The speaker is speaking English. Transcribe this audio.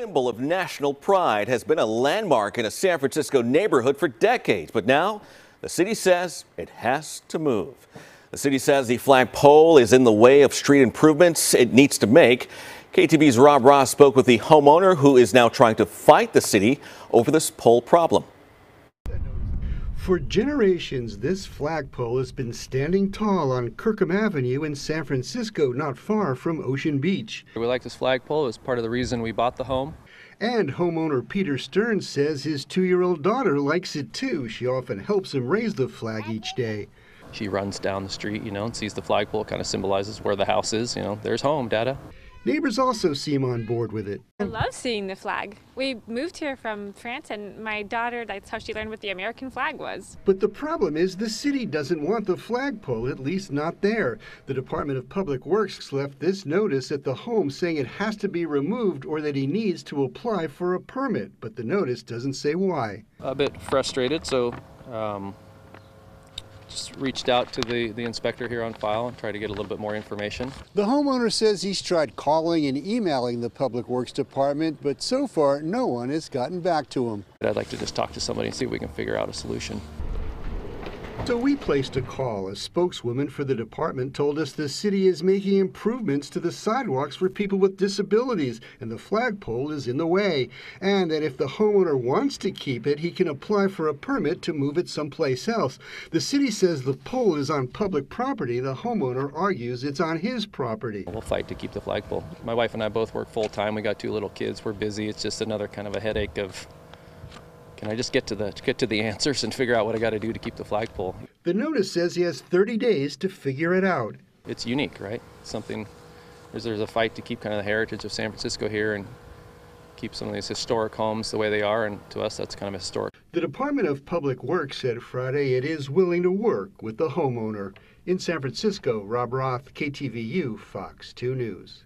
symbol of national pride has been a landmark in a San Francisco neighborhood for decades, but now the city says it has to move. The city says the flagpole is in the way of street improvements it needs to make. KTV's Rob Roth spoke with the homeowner who is now trying to fight the city over this pole problem. For generations, this flagpole has been standing tall on Kirkham Avenue in San Francisco, not far from Ocean Beach. We like this flagpole. It's part of the reason we bought the home. And homeowner Peter Stearns says his two year old daughter likes it too. She often helps him raise the flag each day. She runs down the street, you know, and sees the flagpole. Kind of symbolizes where the house is. You know, there's home, Dada. Neighbors also seem on board with it. I love seeing the flag. We moved here from France, and my daughter, that's how she learned what the American flag was. But the problem is the city doesn't want the flagpole, at least not there. The Department of Public Works left this notice at the home saying it has to be removed or that he needs to apply for a permit, but the notice doesn't say why. A bit frustrated, so um, just reached out to the, the inspector here on file and tried to get a little bit more information. The homeowner says he's tried calling and emailing the Public Works Department, but so far no one has gotten back to him. I'd like to just talk to somebody and see if we can figure out a solution. So we placed a call. A spokeswoman for the department told us the city is making improvements to the sidewalks for people with disabilities, and the flagpole is in the way. And that if the homeowner wants to keep it, he can apply for a permit to move it someplace else. The city says the pole is on public property. The homeowner argues it's on his property. We'll fight to keep the flagpole. My wife and I both work full time. We got two little kids. We're busy. It's just another kind of a headache of can I just get to the get to the answers and figure out what I got to do to keep the flagpole? The notice says he has 30 days to figure it out. It's unique, right? Something there's, there's a fight to keep kind of the heritage of San Francisco here and keep some of these historic homes the way they are, and to us, that's kind of historic. The Department of Public Works said Friday it is willing to work with the homeowner. In San Francisco, Rob Roth, KTVU, Fox 2 News.